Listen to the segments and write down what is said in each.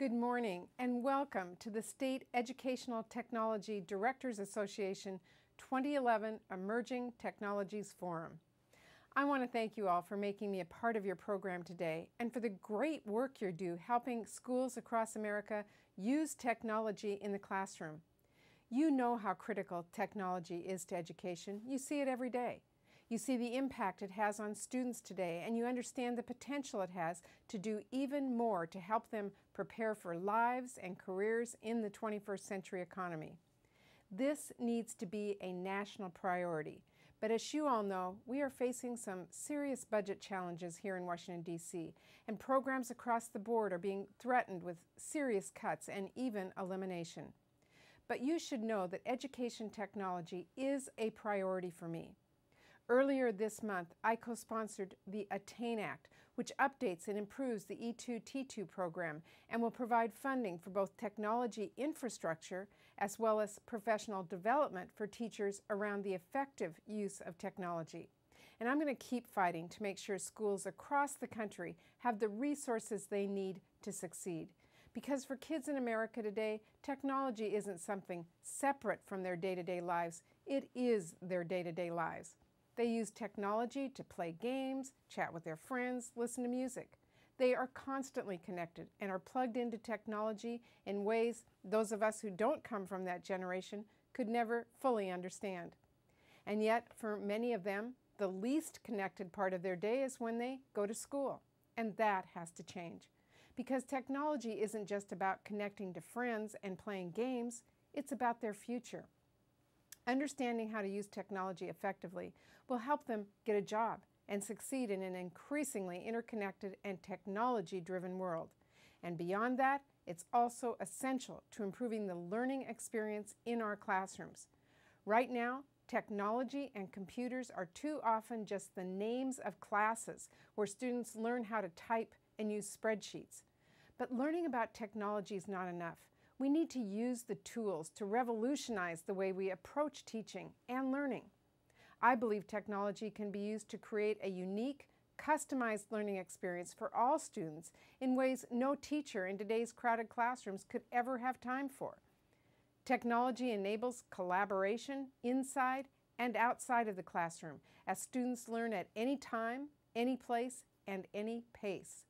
Good morning and welcome to the State Educational Technology Directors Association 2011 Emerging Technologies Forum. I want to thank you all for making me a part of your program today and for the great work you do helping schools across America use technology in the classroom. You know how critical technology is to education. You see it every day. You see the impact it has on students today, and you understand the potential it has to do even more to help them prepare for lives and careers in the 21st century economy. This needs to be a national priority. But as you all know, we are facing some serious budget challenges here in Washington, D.C., and programs across the board are being threatened with serious cuts and even elimination. But you should know that education technology is a priority for me. Earlier this month, I co-sponsored the ATTAIN Act, which updates and improves the E2T2 program and will provide funding for both technology infrastructure as well as professional development for teachers around the effective use of technology. And I'm going to keep fighting to make sure schools across the country have the resources they need to succeed. Because for kids in America today, technology isn't something separate from their day-to-day lives. It is their day-to-day -day lives. They use technology to play games, chat with their friends, listen to music. They are constantly connected and are plugged into technology in ways those of us who don't come from that generation could never fully understand. And yet, for many of them, the least connected part of their day is when they go to school. And that has to change. Because technology isn't just about connecting to friends and playing games, it's about their future. Understanding how to use technology effectively will help them get a job and succeed in an increasingly interconnected and technology-driven world. And beyond that, it's also essential to improving the learning experience in our classrooms. Right now, technology and computers are too often just the names of classes where students learn how to type and use spreadsheets. But learning about technology is not enough. We need to use the tools to revolutionize the way we approach teaching and learning. I believe technology can be used to create a unique, customized learning experience for all students in ways no teacher in today's crowded classrooms could ever have time for. Technology enables collaboration inside and outside of the classroom as students learn at any time, any place, and any pace.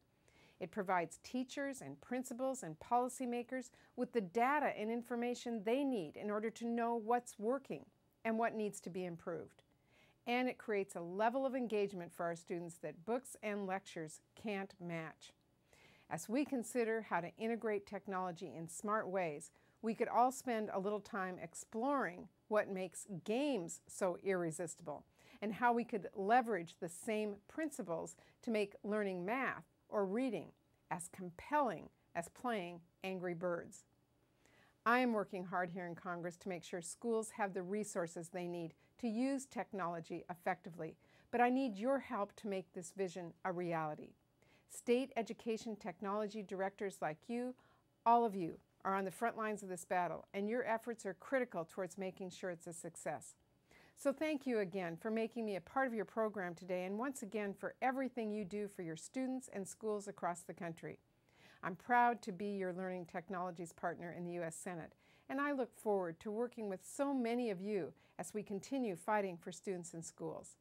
It provides teachers and principals and policymakers with the data and information they need in order to know what's working and what needs to be improved. And it creates a level of engagement for our students that books and lectures can't match. As we consider how to integrate technology in smart ways, we could all spend a little time exploring what makes games so irresistible and how we could leverage the same principles to make learning math or reading as compelling as playing Angry Birds. I am working hard here in Congress to make sure schools have the resources they need to use technology effectively, but I need your help to make this vision a reality. State education technology directors like you, all of you, are on the front lines of this battle, and your efforts are critical towards making sure it's a success. So thank you again for making me a part of your program today and once again for everything you do for your students and schools across the country. I'm proud to be your Learning Technologies partner in the U.S. Senate, and I look forward to working with so many of you as we continue fighting for students and schools.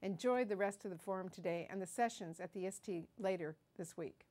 Enjoy the rest of the forum today and the sessions at the ISTE later this week.